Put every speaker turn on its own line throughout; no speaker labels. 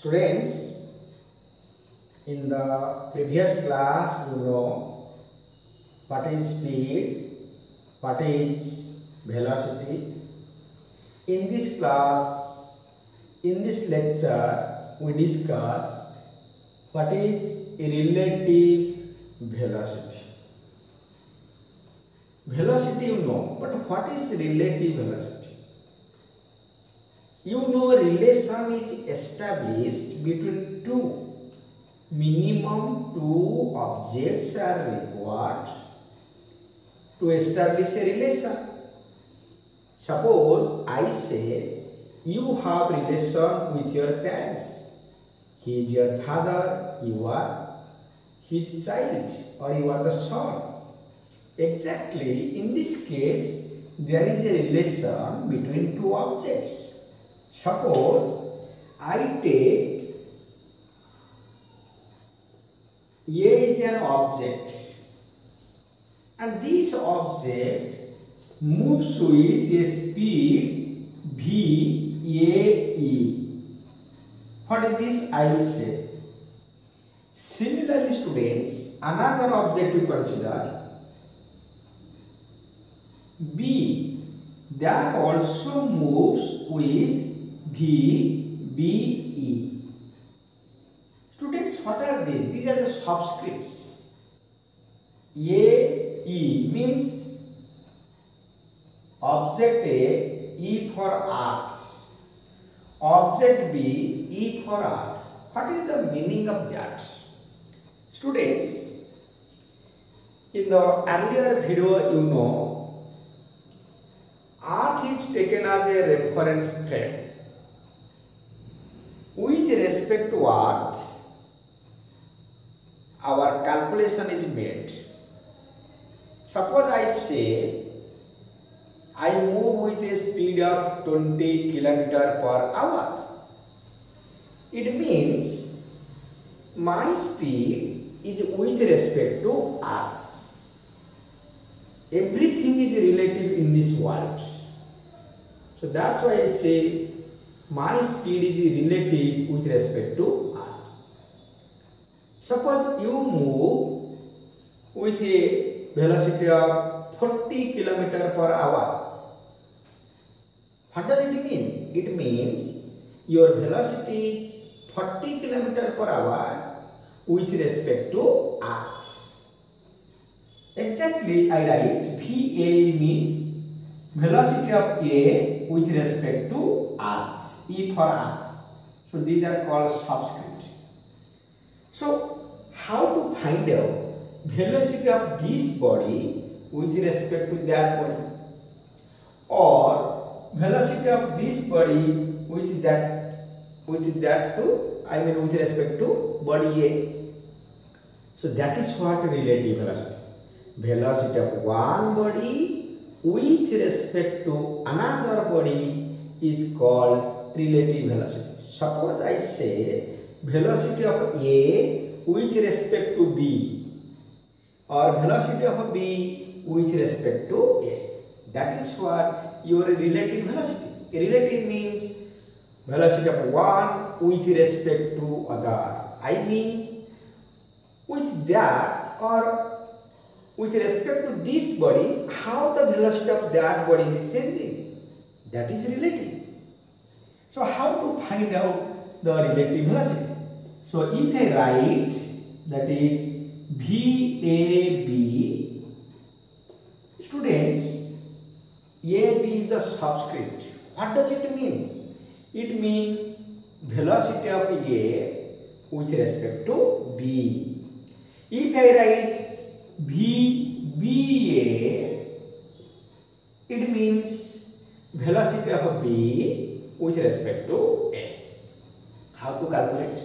Students, in the previous class you know what is speed, what is velocity. In this class, in this lecture, we discuss what is relative velocity. Velocity you know, but what is relative velocity? You know relation is established between two. Minimum two objects are required to establish a relation. Suppose I say you have relation with your parents. He is your father, you are his child or you are the son. Exactly, in this case, there is a relation between two objects. Suppose I take A is an object and this object moves with a speed v a e. What is this? I will say. Similarly, students, another object you consider B that also moves with V B E. Students, what are these? These are the subscripts. A E means object A E for earth, object B E for earth. What is the meaning of that? Students, in the earlier video you know earth is taken as a reference frame respect to earth our calculation is made. Suppose i say i move with a speed of 20 kilometer per hour. It means my speed is with respect to earth. Everything is relative in this world. So that's why i say my speed is relative with respect to earth suppose you move with a velocity of 40 kilometer per hour what does it mean it means your velocity is 40 kilometer per hour with respect to earth Exactly, I write VA means velocity of A with respect to earth, E for earth. So these are called subscript. So how to find out velocity of this body with respect to that body or velocity of this body with that with that to I mean with respect to body A. So that is what relative velocity velocity of one body with respect to another body is called relative velocity suppose I say velocity of A with respect to B और velocity of B with respect to A that is what your relative velocity relative means velocity of one with respect to other I mean with that और with respect to this body how the velocity of that body is changing that is relative So how to find out the relative velocity? So if I write that is VAB, students, AB is the subscript. What does it mean? It means velocity of A with respect to B. If I write VBA, it means velocity of B with respect to A. How to calculate?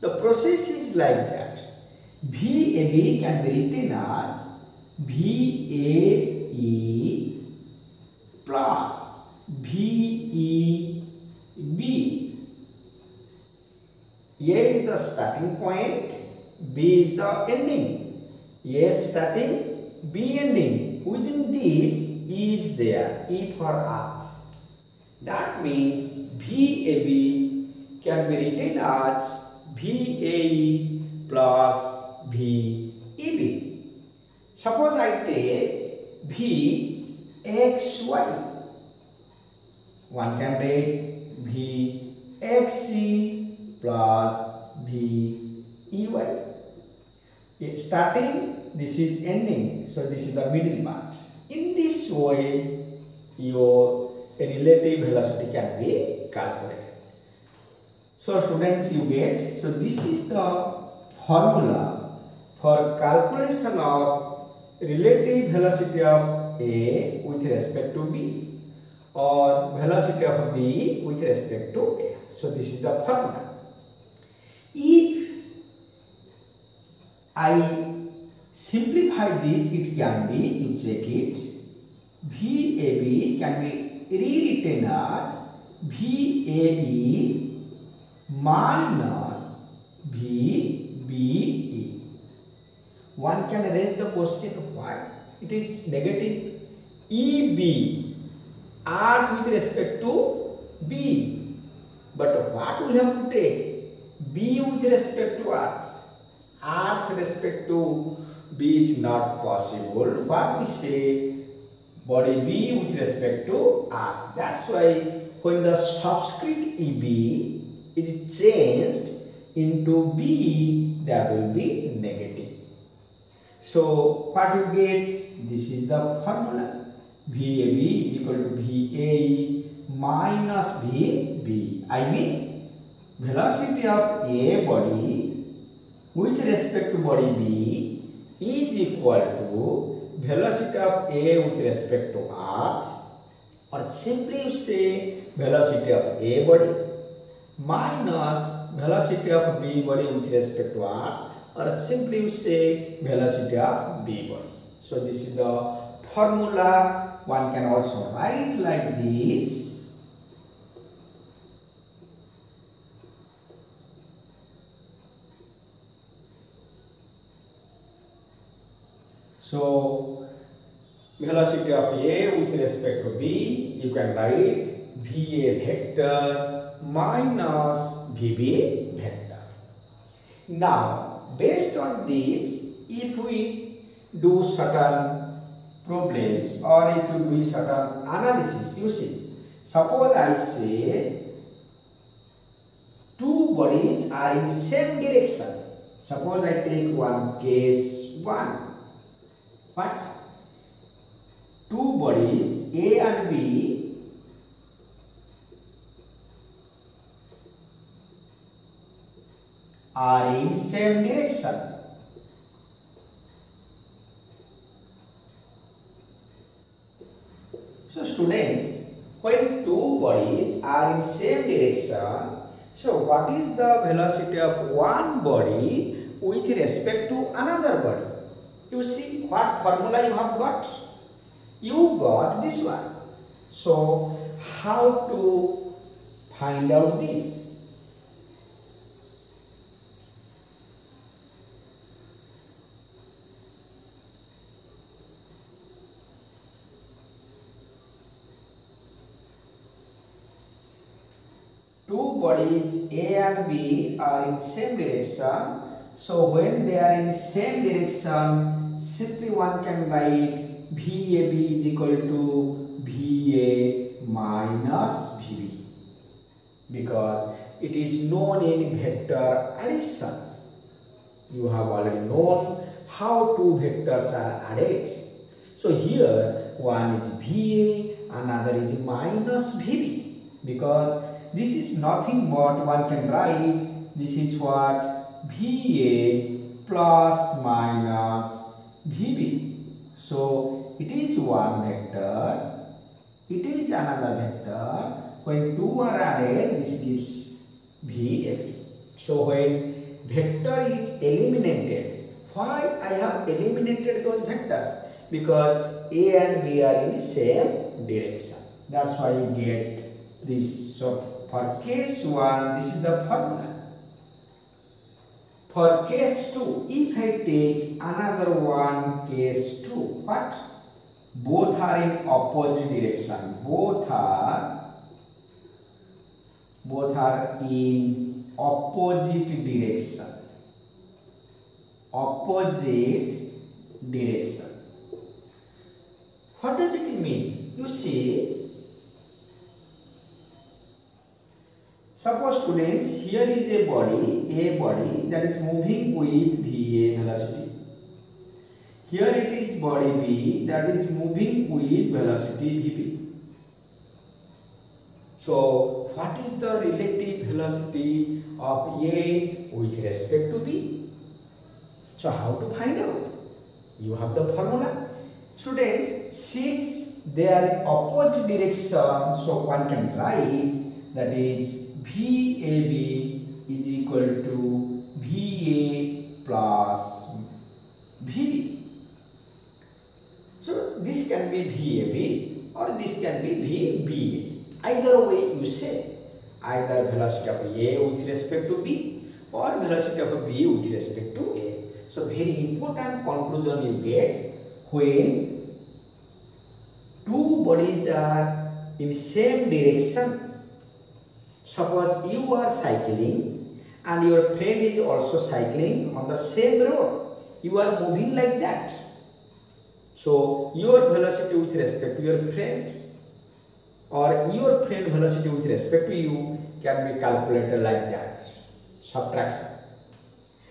The process is like that. VAB can be written as VAE plus VEB. A is the starting point, B is the ending. A starting, B ending. Within this is there, E for earth. That means VAB can be written as VAE plus VEB. Suppose I take VXY. One can write VXC plus VEY. Starting, this is ending, so this is the middle part. In this way, your relative velocity can be calculated. So students you get, so this is the formula for calculation of relative velocity of A with respect to B or velocity of B with respect to A. So this is the formula. If I simplify this, it can be, you check it, VAB can be rewritten as VAE minus VBE. One can raise the question why it is negative EB R with respect to B. But what we have to take? B with respect to Earth. Earth respect to B is not possible. What we say? Body B with respect to Earth. That's why when the subscript EB is changed into B, that will be negative. So, what you get? This is the formula. VAB is equal to VAE minus VB. I mean, velocity of A body with respect to body B is equal to velocity of A with respect to Earth or simply you say velocity of A body minus velocity of B body with respect to earth or simply you say velocity of B body. So this is the formula one can also write like this. So velocity of A with respect to B you can write VA vector minus VB vector. Now, based on this, if we do certain problems or if you do certain analysis, you see, suppose I say two bodies are in same direction. Suppose I take one case 1. What? Two bodies A and B are in same direction. So students, when two bodies are in same direction, so what is the velocity of one body with respect to another body? You see what formula you have got? You got this one. So how to find out this? two bodies A and B are in same direction. So when they are in same direction, simply one can write VAB is equal to VA minus VB because it is known in vector addition. You have already known how two vectors are added. So here one is VA, another is minus VB because this is nothing but one can write this is what VA plus minus VB. So it is one vector, it is another vector. When two are added, this gives VAB. So when vector is eliminated, why I have eliminated those vectors? Because A and B are in the same direction. That's why you get this. So for case 1, this is the formula. For case 2, if I take another one, case 2, what? Both are in opposite direction. Both are both are in opposite direction opposite direction what does it mean you see suppose students here is a body a body that is moving with va velocity here it is body b that is moving with velocity vb so, what is the relative velocity of A with respect to B? So, how to find out? You have the formula. Students, since they are opposite direction, so one can write that is VAB is equal to VA plus VB. So, this can be VAB or this can be VBA. Either way you say, either velocity of A with respect to B or velocity of B with respect to A. So very important conclusion you get when two bodies are in same direction. Suppose you are cycling and your friend is also cycling on the same road. You are moving like that. So your velocity with respect to your friend or your friend velocity with respect to you can be calculated like that subtraction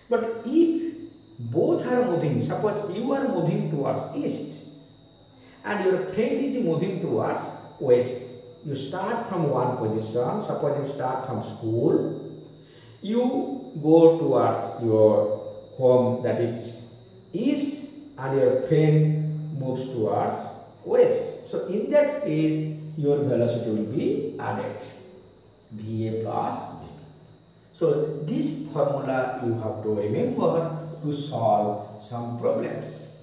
but if both are moving suppose you are moving towards east and your friend is moving towards west you start from one position suppose you start from school you go towards your home that is east and your friend moves towards west so in that case your velocity will be added Va plus. So this formula you have to remember to solve some problems.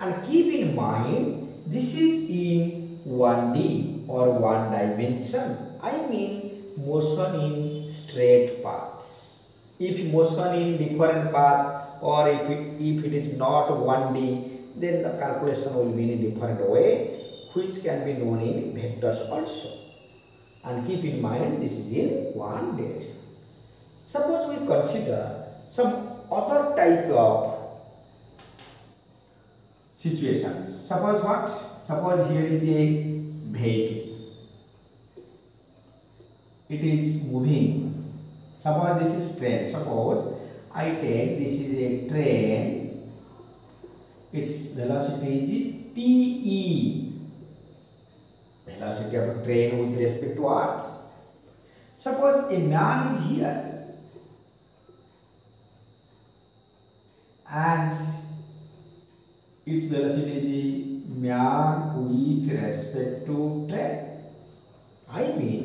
And keep in mind this is in 1D or one dimension. I mean motion in straight paths. If motion in different path or if it, if it is not 1D then the calculation will be in a different way which can be known in vectors also. And keep in mind this is in one direction. Suppose we consider some other type of situations. Suppose what? Suppose here is a vehicle. It is moving. Suppose this is train. Suppose I take this is a train. Its velocity is TE velocity of a train with respect to earth. Suppose a man is here and its velocity is man with respect to train. I mean,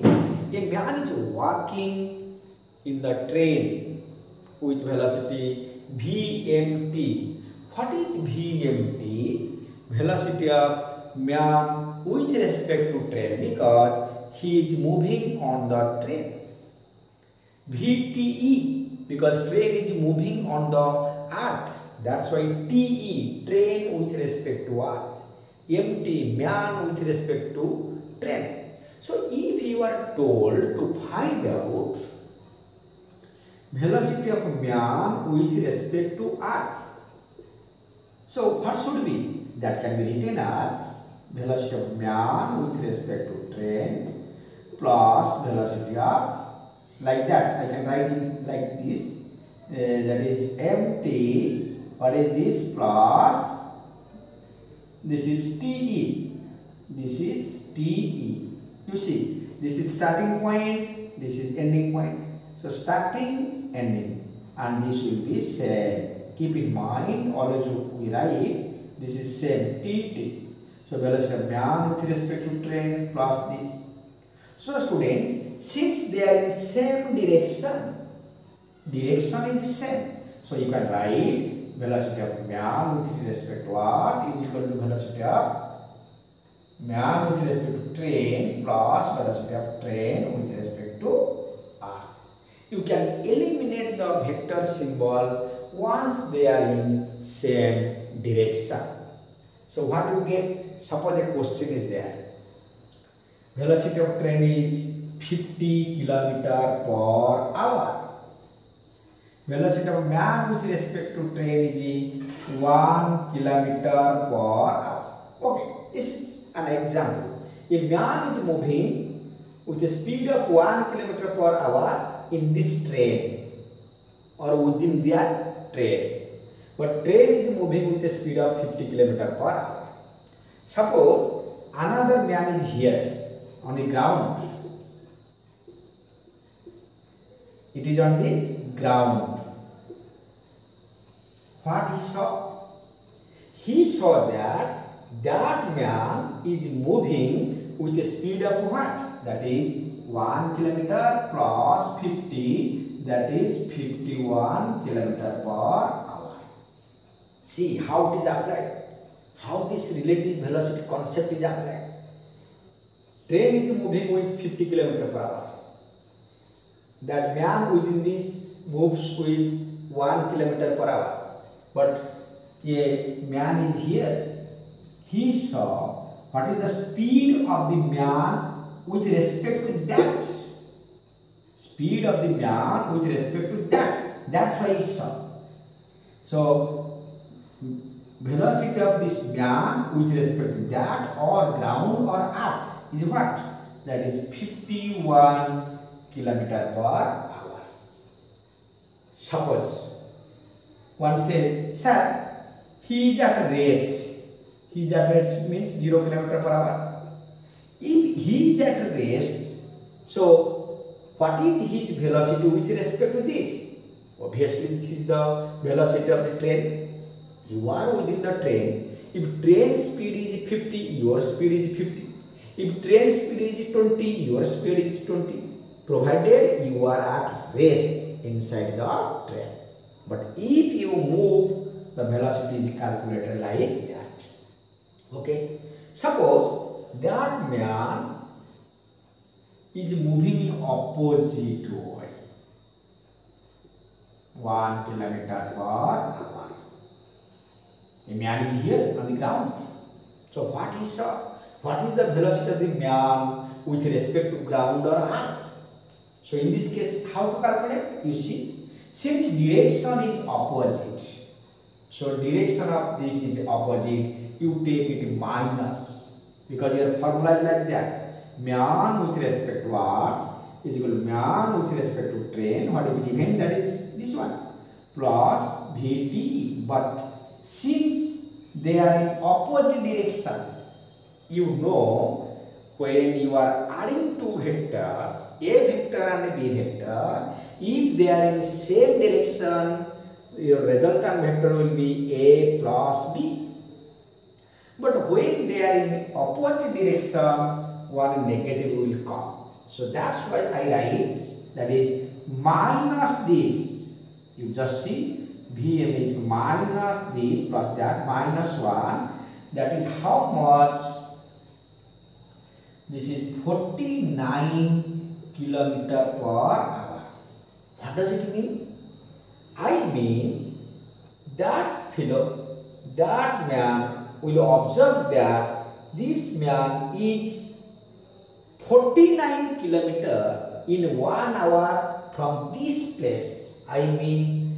a man is walking in the train with velocity vmt. What is vmt? Velocity of man with respect to train because he is moving on the train. VTE because train is moving on the earth. That's why TE train with respect to earth. MT man with respect to train. So if you are told to find out velocity of man with respect to earth. So what should be? That can be written as velocity of man with respect to train plus velocity of like that I can write it like this uh, that is mt what is this plus this is te this is te you see this is starting point this is ending point. So starting ending. And this will be same keep in mind always we write this is same tt so velocity of man with respect to train plus this. So students, since they are in same direction, direction is same. So you can write velocity of man with respect to earth is equal to velocity of man with respect to train plus velocity of train with respect to earth. You can eliminate the vector symbol once they are in same direction. So what you get? Suppose a question is there. Velocity of train is 50 50 kilometer per hour. Velocity of man with respect to train is 1 kilometer per hour. Okay, this is an example. A man is moving with a speed of 1 kilometer per hour in this train or within that train. But train is moving with a speed of 50 kilometer per hour. Suppose another man is here on the ground. It is on the ground. What he saw? He saw that that man is moving with a speed of what? That is 1 kilometer plus 50 that is 51 kilometer per hour. See how it is applied. How this relative velocity concept is applied. Train is moving with 50 kilometer per hour. That man within this moves with 1 kilometer per hour. But a man is here. He saw what is the speed of the man with respect to that. Speed of the man with respect to that. That's why he saw. So, velocity of this man with respect to that or ground or earth is what? That is 51 kilometer per. Suppose one says, Sir, he is at rest. He is at rest means 0 kilometer per hour. If he is at rest, so what is his velocity with respect to this? Obviously, this is the velocity of the train. You are within the train. If train speed is 50, your speed is 50. If train speed is 20, your speed is 20. Provided you are at rest inside the train. But if you move, the velocity is calculated like that. Okay. Suppose that man is moving in opposite way. 1 kilometer per hour. A man is here on the ground. So what is uh, what is the velocity of the man with respect to ground or earth? So in this case, how to calculate? You see, since direction is opposite, so direction of this is opposite, you take it minus because your formula is like that. Man with respect to earth is equal to man with respect to train. What is given? That is this one plus Vt. But since they are in opposite direction, you know when you are adding two vectors, A vector and B vector, if they are in same direction, your resultant vector will be A plus B. But when they are in opposite direction, one negative will come. So that's why I write that is minus this. You just see Vm is minus this plus that minus 1. That is how much? This is 49 kilometer per hour. What does it mean? I mean that fellow, that man will observe that this man is 49 kilometer in one hour from this place. I mean,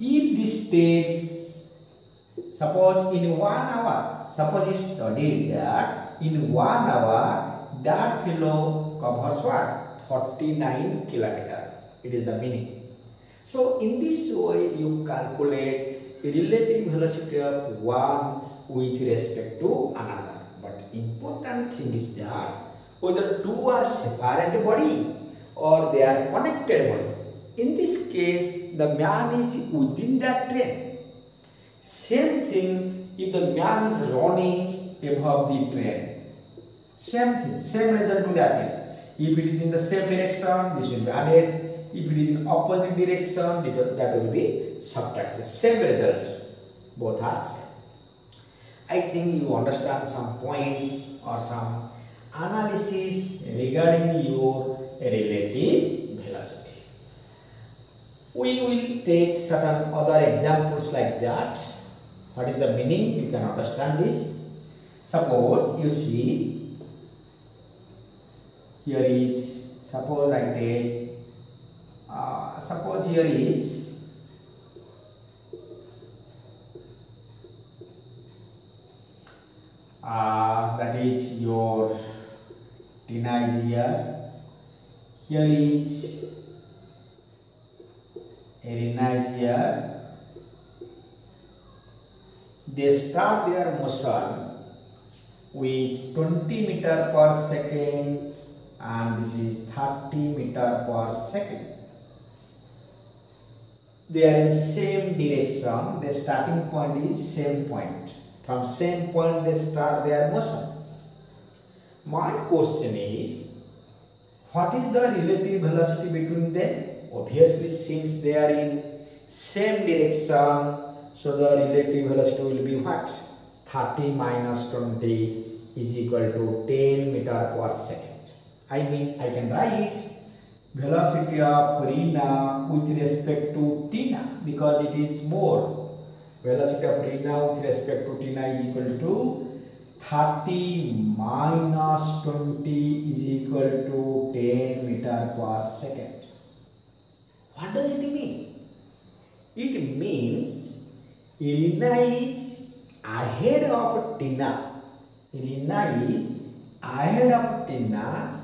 if this takes, suppose in one hour, suppose he studied that in one hour, that fellow covers what? 49 kilometer. It is the meaning. So, in this way, you calculate a relative velocity of one with respect to another. But important thing is that whether two are separate body or they are connected body. In this case, the man is within that train. Same thing if the man is running above the train. Same thing, same result will happen. If it is in the same direction, this will be added. If it is in opposite direction, that will be subtracted. Same result. Both are same. I think you understand some points or some analysis regarding your relative velocity. We will take certain other examples like that. What is the meaning? You can understand this. Suppose you see here is suppose I take uh, suppose here is uh, that is your Tina here. Here is Arena is here. They start their motion with 20 meter per second and this is 30 meter per second. They are in same direction, the starting point is same point. From same point they start their motion. My question is, what is the relative velocity between them? Obviously since they are in same direction, so the relative velocity will be what? 30 minus 20 is equal to 10 meter per second. I mean I can write velocity of Rina with respect to Tina because it is more. Velocity of Rina with respect to Tina is equal to 30 minus 20 is equal to 10 meter per second. What does it mean? It means Irina is ahead of Tina. Irina is ahead of Tina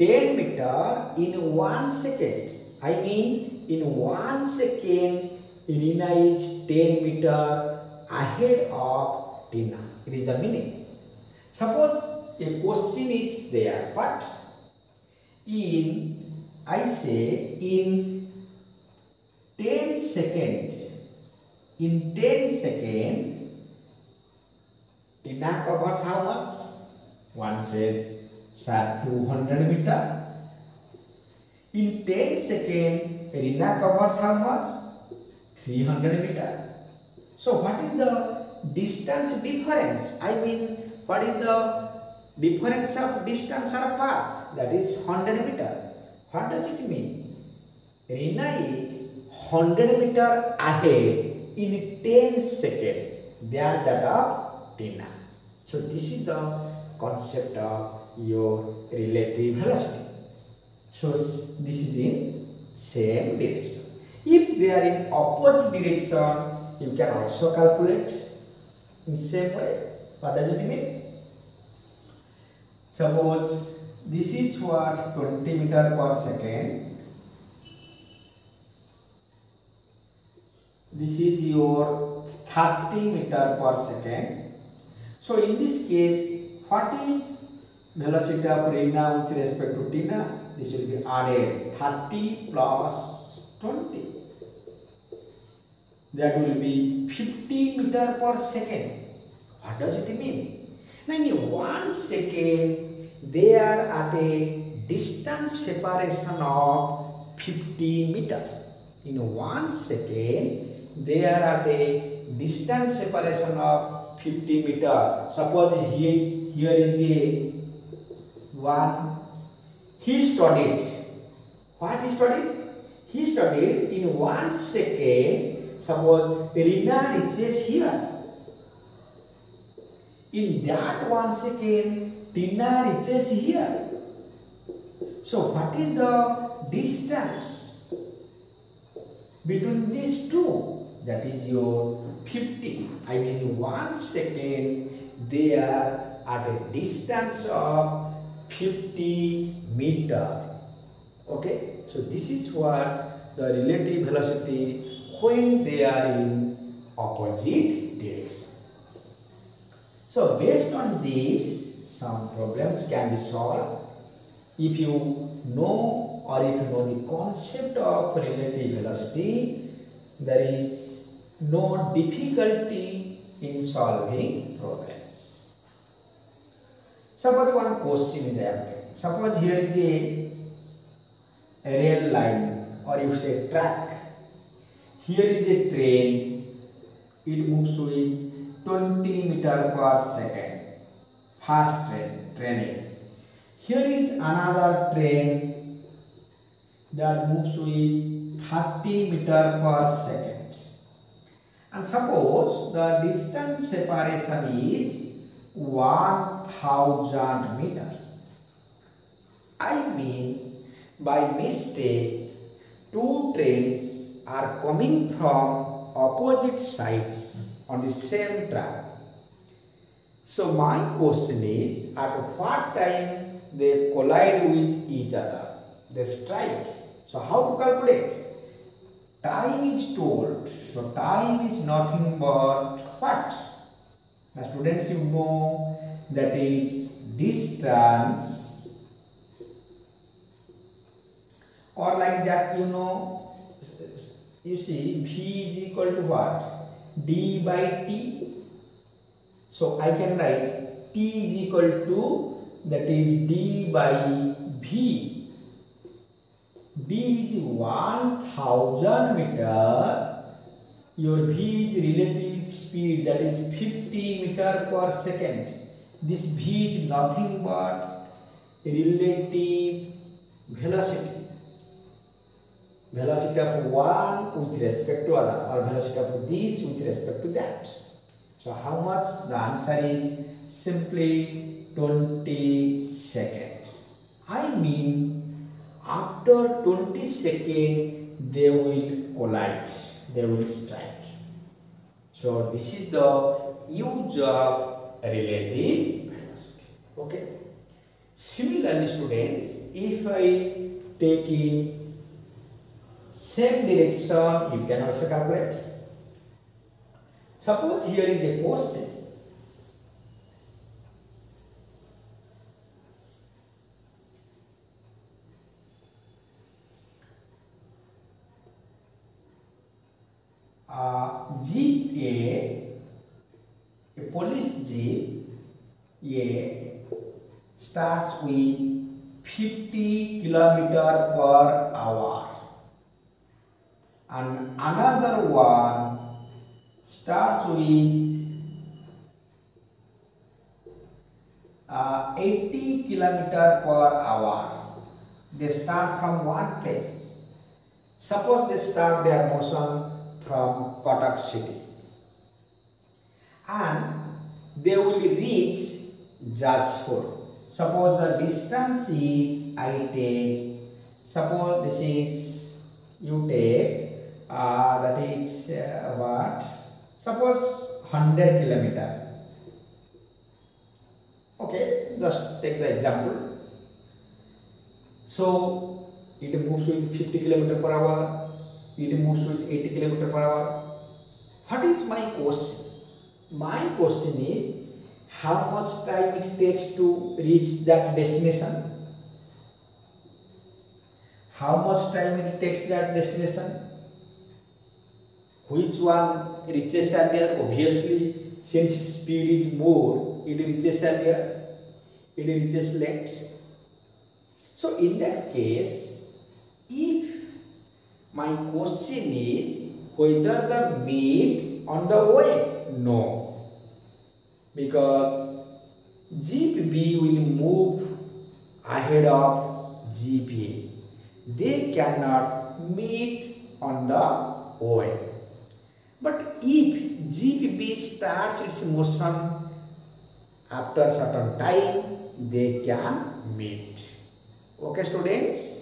10 meter in 1 second. I mean in 1 second Irina is 10 meter ahead of Tina. It is the meaning. Suppose a question is there but in I say in 10 second in 10 second Tina covers how much? One says sat 200 meter. In 10 second, Rina covers how much? 300 meter. So what is the distance difference? I mean, what is the difference of distance or path? That is 100 meter. What does it mean? Rina is 100 meter ahead in 10 second than that of Tina. So this is the concept of your relative velocity. So this is in same direction. If they are in opposite direction, you can also calculate in same way. What does it mean? Suppose this is what 20 meter per second. This is your 30 meter per second. So in this case, what is velocity of Rina with respect to Tina, this will be added 30 plus 20. That will be 50 meter per second. What does it mean? Now in one second, they are at a distance separation of 50 meter. In one second, they are at a distance separation of 50 meter. Suppose here, here is a one he studied. What he studied? He studied in one second. Suppose Rina reaches here. In that one second Tina reaches here. So what is the distance between these two? That is your 50 I mean one second. They are at a distance of 50 meter. Okay? So this is what the relative velocity when they are in opposite direction so based on this some problems can be solved. If you know or if you know the concept of relative velocity there is no difficulty in solving problems Suppose one question is there. Suppose here is a, rail line or you say track. Here is a train. It moves with 20 meter per second. Fast train, training. Here is another train that moves with 30 meter per second. And suppose the distance separation is 1000 meter. I mean by mistake two trains are coming from opposite sides on the same track. So my question is at what time they collide with each other? They strike. So how to calculate? Time is told. So time is nothing but what? Now students you know that is distance or like that you know you see v is equal to what d by t so i can write t is equal to that is d by v d is 1000 meter your v is relative speed that is 50 meter per second this v is nothing but relative velocity. Velocity of one with respect to other or velocity of this with respect to that. So how much? The answer is simply 20 second i mean after 20 second they will collide they will strike. So this is the use of relative velocity okay. Similarly students if i take in same direction you can also calculate. Suppose here is a question uh, jeep a a police jeep a starts with 50 kilometer per hour. And another one starts with uh, 80 kilometer per hour. They start from one place. Suppose they start their motion from Cuttack city and they will reach Jajpur suppose the distance is I take suppose this is you take uh, that is uh, what? Suppose 100 kilometer. Okay just take the example. So it moves with 50 kilometer per hour it moves with 80 kilometer per hour. What is my question my question is how much time it takes to reach that destination? How much time it takes that destination? Which one reaches earlier obviously since speed is more it reaches earlier it reaches late. So in that case if my question is whether the meet on the way? No because jeep b will move ahead of jeep a they cannot meet on the way but if jeep b starts its motion after certain time they can meet. Okay students